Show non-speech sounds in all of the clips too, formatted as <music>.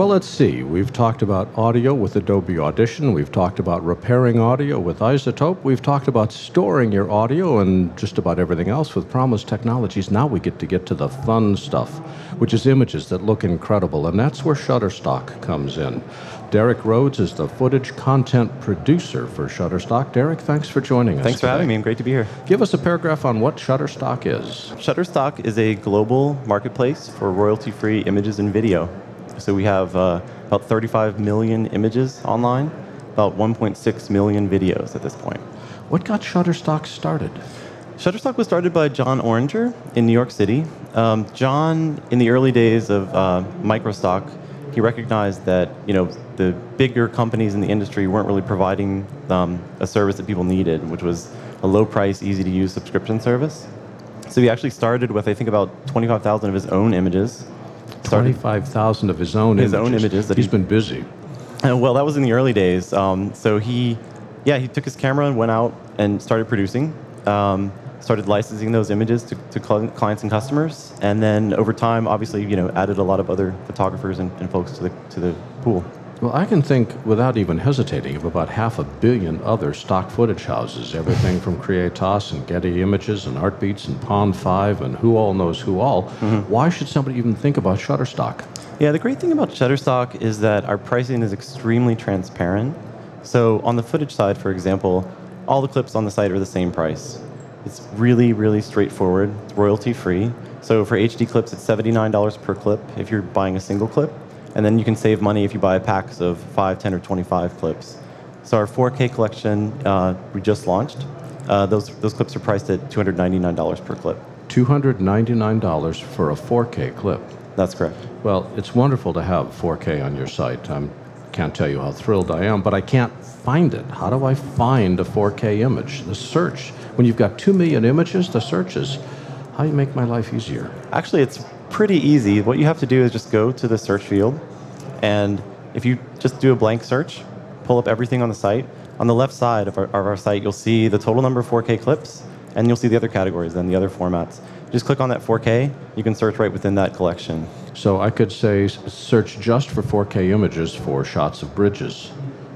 Well, let's see. We've talked about audio with Adobe Audition. We've talked about repairing audio with iZotope. We've talked about storing your audio and just about everything else with Promise Technologies. Now we get to get to the fun stuff, which is images that look incredible, and that's where Shutterstock comes in. Derick Rhodes is the footage content producer for Shutterstock. Derick, thanks for joining us. Thanks for today. having me. I'm great to be here. Give us a paragraph on what Shutterstock is. Shutterstock is a global marketplace for royalty free images and video. So we have uh, about 35 million images online, about 1.6 million videos at this point. What got Shutterstock started? Shutterstock was started by John Oringer in New York City. Um, John, in the early days of uh, microstock, he recognized that you know the bigger companies in the industry weren't really providing um, a service that people needed, which was a low price, easy to use subscription service. So he actually started with I think about 25,000 of his own images. Started, 25,000 of his own His images. own images that He's he- been busy. Uh, well, that was in the early days. Um, so he, yeah, he took his camera and went out and started producing. Um, started licensing those images to, to clients and customers, and then over time, obviously, you know, added a lot of other photographers and, and folks to the to the pool. Well, I can think without even hesitating of about half a billion other stock footage houses, everything from Creatas and Getty Images and Artbeats and Pond 5 and who all knows who all. Mm-hmm. Why should somebody even think about Shutterstock? Yeah, the great thing about Shutterstock is that our pricing is extremely transparent. So on the footage side, for example, all the clips on the site are the same price. It's really, really straightforward. It's royalty free. So for HD clips, it's $79 per clip if you're buying a single clip. And then you can save money if you buy packs of 5, 10, or 25 clips. So our 4K collection uh, we just launched. Uh, those, those clips are priced at $299 per clip. $299 for a 4K clip. That's correct. Well, it's wonderful to have 4K on your site. I can't tell you how thrilled I am, but I can't find it. How do I find a 4K image? The search, when you've got 2 million images, the search is how do you make my life easier? Actually, it's pretty easy. What you have to do is just go to the search field, and if you just do a blank search, pull up everything on the site. On the left side of our, of our site, you'll see the total number of 4K clips, and you'll see the other categories and the other formats. Just click on that 4K, you can search right within that collection. So I could say search just for 4K images for shots of bridges,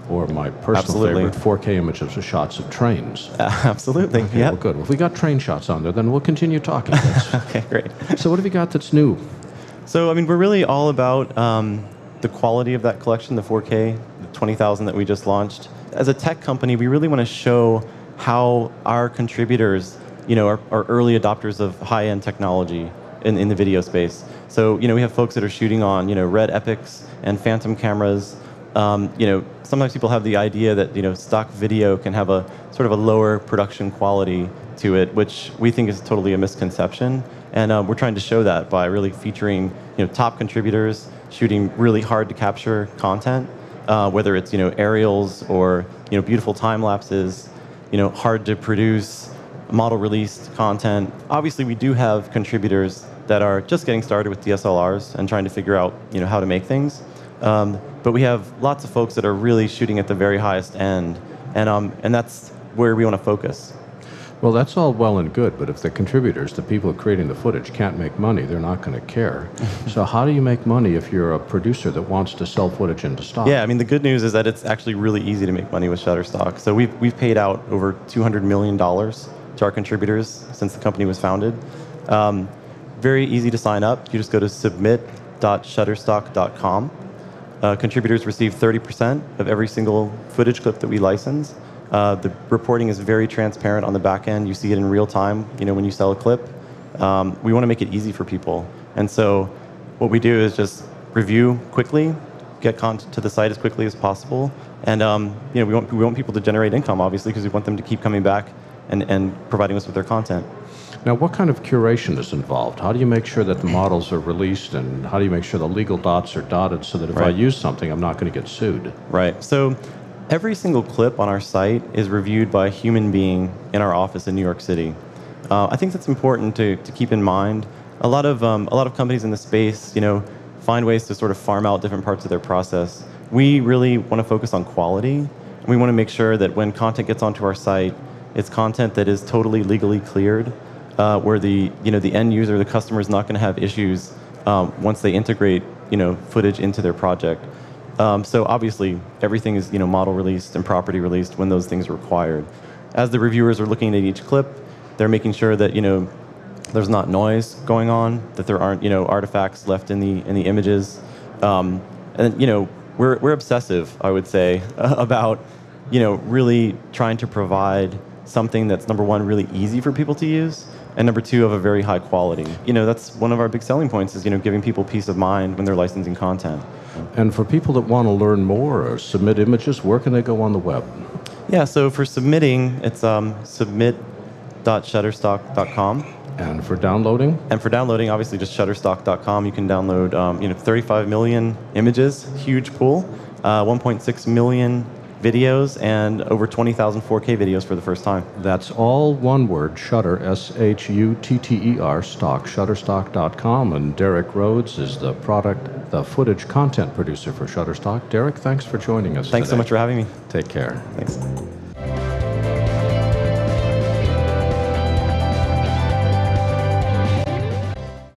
or my personal Absolutely. favorite, 4K images of shots of trains. <laughs> Absolutely. Okay, yeah. well, good. Well, if we got train shots on there, then we'll continue talking. <laughs> Okay, great. so what have you got that's new? So, I mean, we're really all about um, the quality of that collection, the 4K, the 20,000 that we just launched. As a tech company, we really want to show how our contributors, you know, are, are early adopters of high-end technology in, in the video space. So, you know, we have folks that are shooting on, you know, Red Epics and Phantom cameras. Um, you know, sometimes people have the idea that, you know, stock video can have a sort of a lower production quality to it, which we think is totally a misconception. And uh, we're trying to show that by really featuring you know, top contributors shooting really hard to capture content, uh, whether it's you know, aerials or you know, beautiful time lapses, you know, hard to produce, model released content. Obviously, we do have contributors that are just getting started with DSLRs and trying to figure out you know, how to make things. Um, but we have lots of folks that are really shooting at the very highest end, and, um, and that's where we want to focus. Well, that's all well and good, but if the contributors, the people creating the footage, can't make money, they're not going to care. <laughs> so, how do you make money if you're a producer that wants to sell footage into stock? Yeah, I mean, the good news is that it's actually really easy to make money with Shutterstock. So we've, we've paid out over $200 million to our contributors since the company was founded. Um, very easy to sign up. You just go to submit.shutterstock.com. Uh, contributors receive 30% of every single footage clip that we license. Uh, the reporting is very transparent on the back end. You see it in real time. You know when you sell a clip. Um, we want to make it easy for people, and so what we do is just review quickly, get content to the site as quickly as possible, and um, you know we want we want people to generate income, obviously, because we want them to keep coming back and, and providing us with their content. Now, what kind of curation is involved? How do you make sure that the models are released, and how do you make sure the legal dots are dotted so that if I use something, I'm not going to get sued? Right. So every single clip on our site is reviewed by a human being in our office in New York City. Uh, I think that's important to, to keep in mind. A lot of um, a lot of companies in the space, you know, find ways to sort of farm out different parts of their process. We really want to focus on quality. We want to make sure that when content gets onto our site, it's content that is totally legally cleared, uh, where the you know the end user, the customer, is not going to have issues um, once they integrate you know footage into their project. Um, so obviously, everything is you know model released and property released when those things are required. As the reviewers are looking at each clip, they're making sure that you know there's not noise going on, that there aren't you know artifacts left in the in the images, um, and you know we're we're obsessive, I would say, <laughs> about you know really trying to provide something that's number one really easy for people to use and number two of a very high quality you know that's one of our big selling points is you know giving people peace of mind when they're licensing content And for people that want to learn more or submit images, where can they go on the web? yeah so for submitting it's um, submit.shutterstock.com And for downloading? and for downloading obviously just shutterstock.com you can download um, you know 35 million images huge pool uh, 1.6 million videos and over 20,000 4k videos for the first time That's all one word, Shutter, S H U T T E R, stock, shutterstock.com. And Derick Rhodes is the product, the footage content producer for Shutterstock. Derick, thanks for joining us. thanks so much for having me Take care. thanks